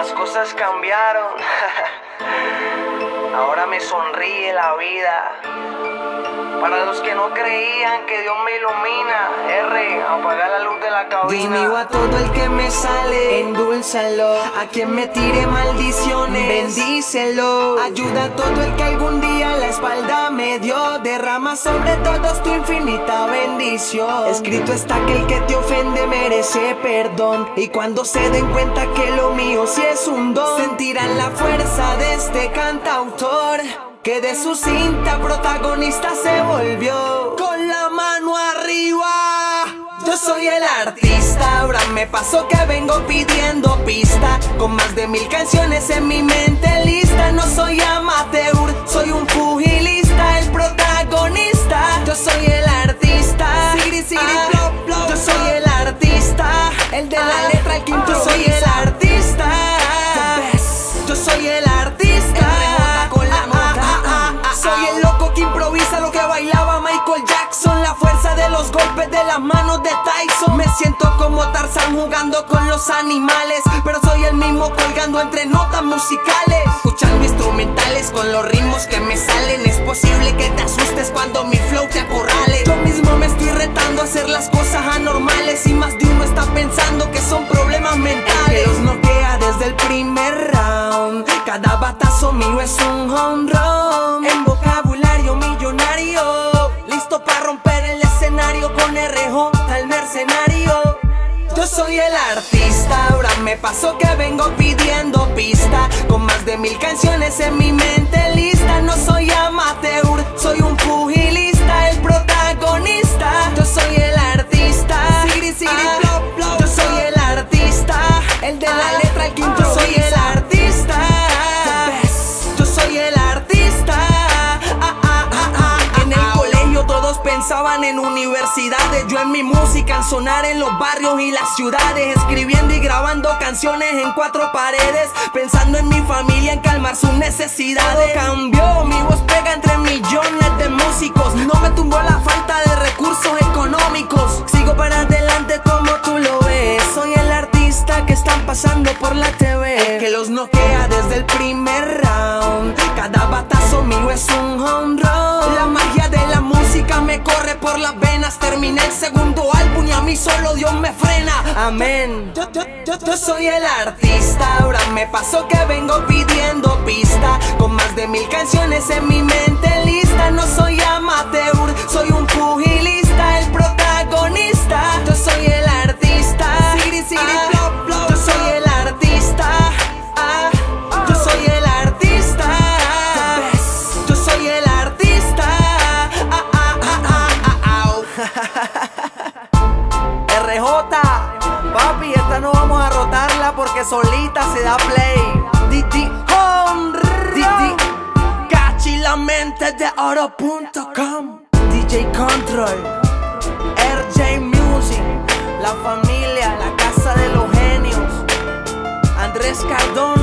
Las cosas cambiaron. Ahora me sonríe la vida. Para los que no creían que Dios me ilumina, R, apagar la luz de la cabina. Dios a todo el que me sale, endulzalo. A quien me tire maldiciones, bendícelo. Ayuda a todo el que algún día la espalda me dio. Derrama sobre todos tu infinita bendición. Escrito está que el que te ofende merece perdón. Y cuando se den cuenta que lo sí es un don, sentirán la fuerza de este cantautor. Que de su cinta protagonista se volvió. Con la mano arriba Yo soy el artista. Ahora me pasó que vengo pidiendo pista. Con más de mil canciones en mi mente lista. No soy amateur, soy un pugilista. El protagonista Yo soy el artista. Ah, Yo soy el artista. El de la ah, letra, el quinto Yo soy el artista de las manos de Tyson. Me siento como Tarzan jugando con los animales Pero soy el mismo colgando entre notas musicales. Escuchando instrumentales con los ritmos que me salen Es posible que te asustes cuando mi flow te acorrale. Yo mismo me estoy retando a hacer las cosas anormales Y más de uno está pensando que son problemas mentales. Los noquea desde el primer round Cada batazo mío es un home run RJ el mercenario. Yo soy el artista, ahora me pasó que vengo pidiendo pista. Con más de mil canciones en mi mente pensaban en universidades, yo en mi música, en sonar en los barrios y las ciudades, escribiendo y grabando canciones en cuatro paredes, pensando en mi familia, en calmar sus necesidades. cambió, mi voz pega entre millones de músicos, no me tumbó la falta de recursos económicos, sigo para adelante como tú lo ves, soy el artista que están pasando por la TV, que los noquea desde el primer round, cada batazo mío es un home run, por las venas. Terminé el segundo álbum y a mí solo Dios me frena. Amén. Yo, yo, yo, yo soy el artista. Ahora me pasó que vengo pidiendo pista. Con más de mil canciones en mi mente lista. No soy amateur, soy un porque solita se da play. Didi Didi Cachi la mente de oro.com. DJ Control, RJ Music, la familia, la casa de los genios. Andrés Cardona,